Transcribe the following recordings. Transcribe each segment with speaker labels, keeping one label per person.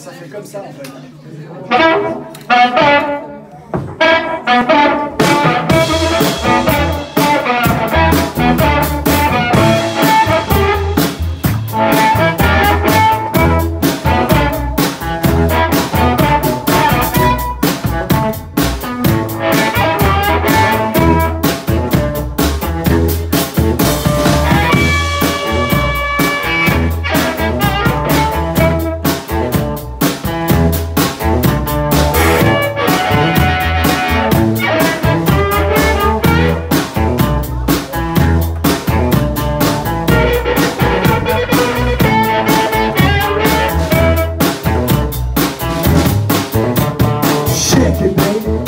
Speaker 1: ça fait comme ça en fait. Baby. Baby,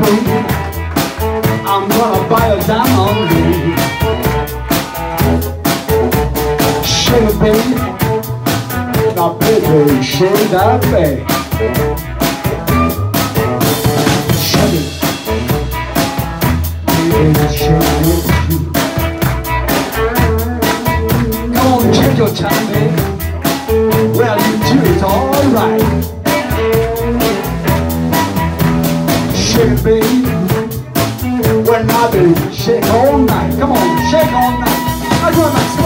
Speaker 1: I'm gonna buy a diamond ring. It, baby. My baby, that baby. It. Baby, shake. Come on, take your time, baby. Well, you do it all Shake all night. Come on, shake all night. I do it, Max.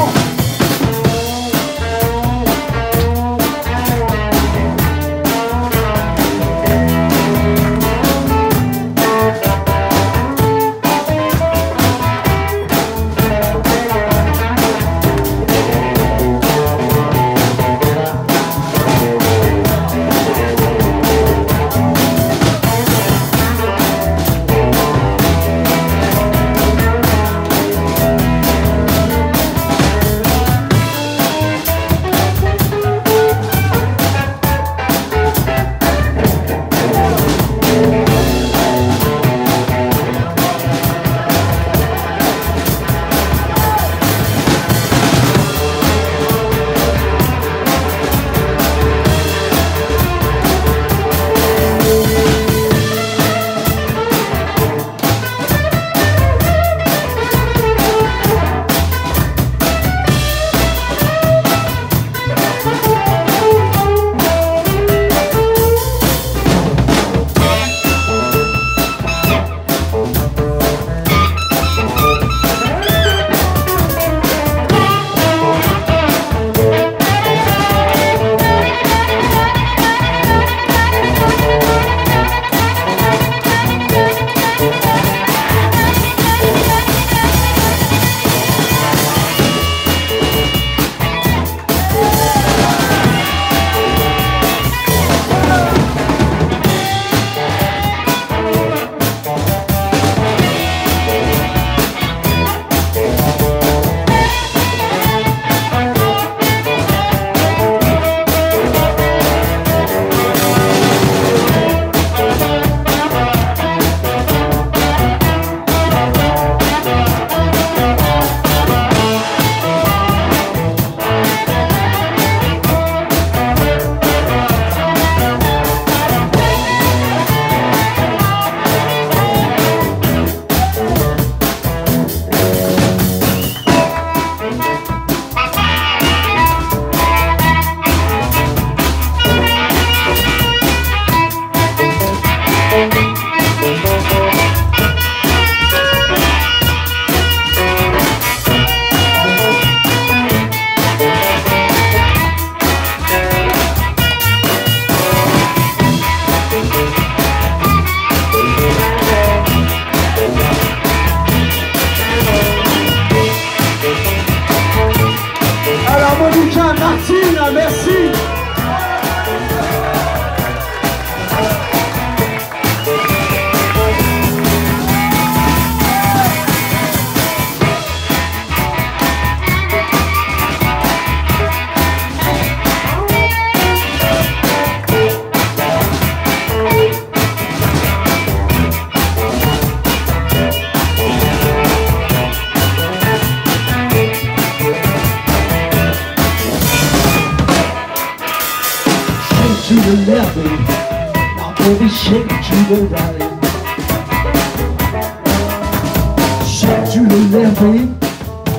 Speaker 1: Left, babe.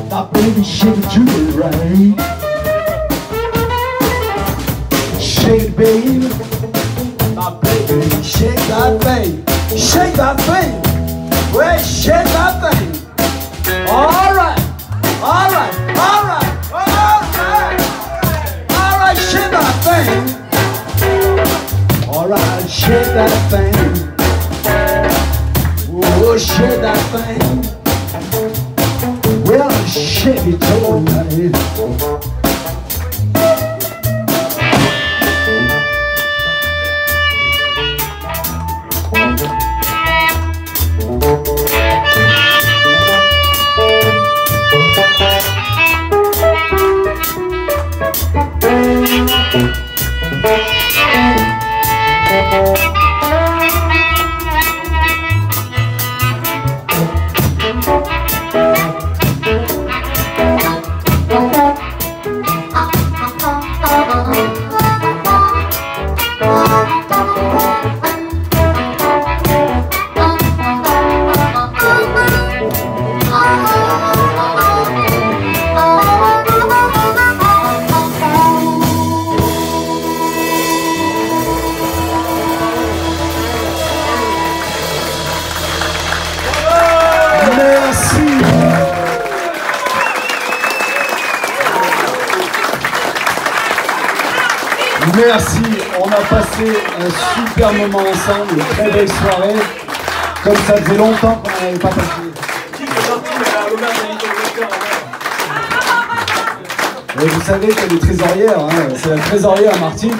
Speaker 1: My baby, shake it to the right. Shake it, babe. My baby, shake that thing. Shake that thing. Well, shake that thing. All right. All right. All right. All right. All right, shake that thing. All right, shake that thing. Oh, shake that thing. Well, shake Merci, on a passé un super moment ensemble, une très belle soirée. Comme ça faisait longtemps qu'on n'avait pas passé. Vous savez qu'elle est trésorière, hein, c'est la trésorière Martine,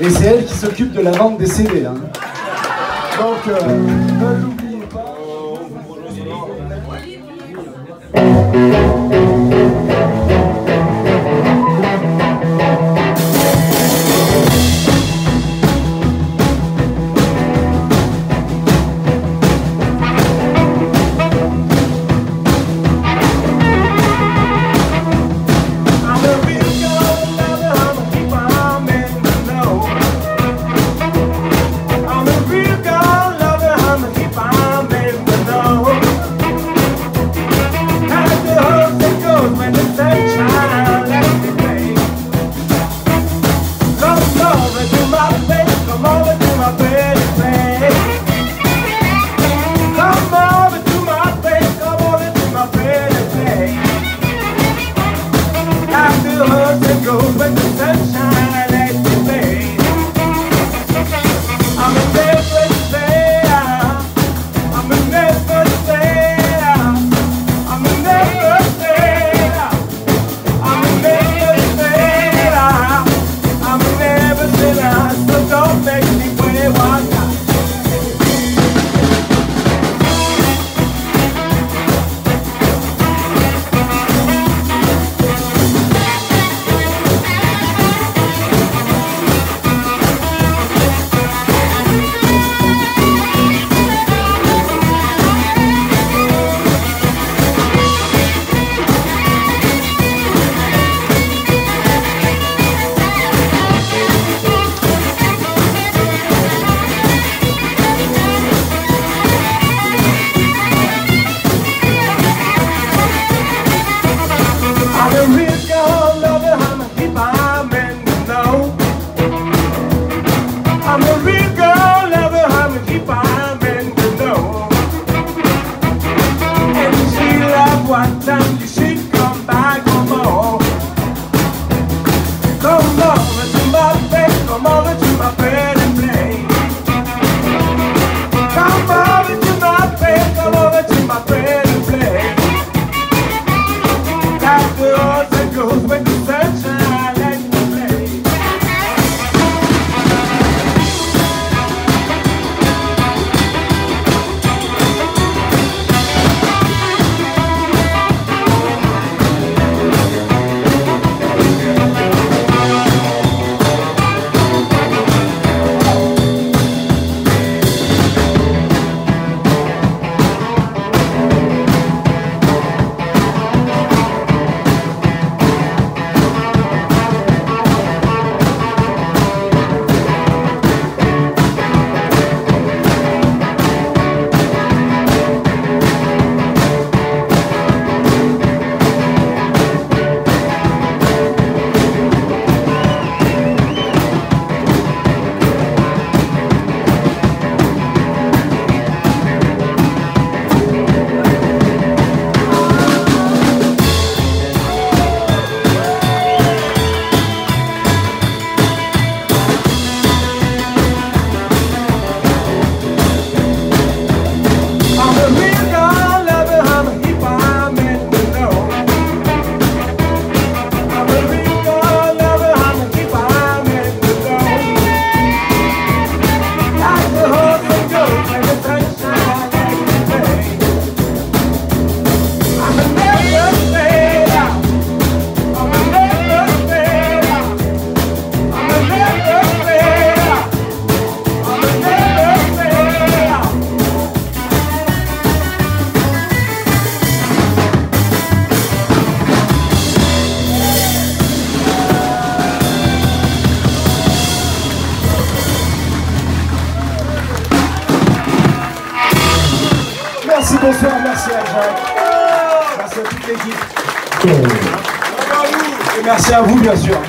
Speaker 1: et c'est elle qui s'occupe de la vente des CD. hein. Donc, euh,
Speaker 2: one time,
Speaker 1: bonsoir, merci à Jacques. Merci à toute l'équipe. Et merci à vous, bien sûr.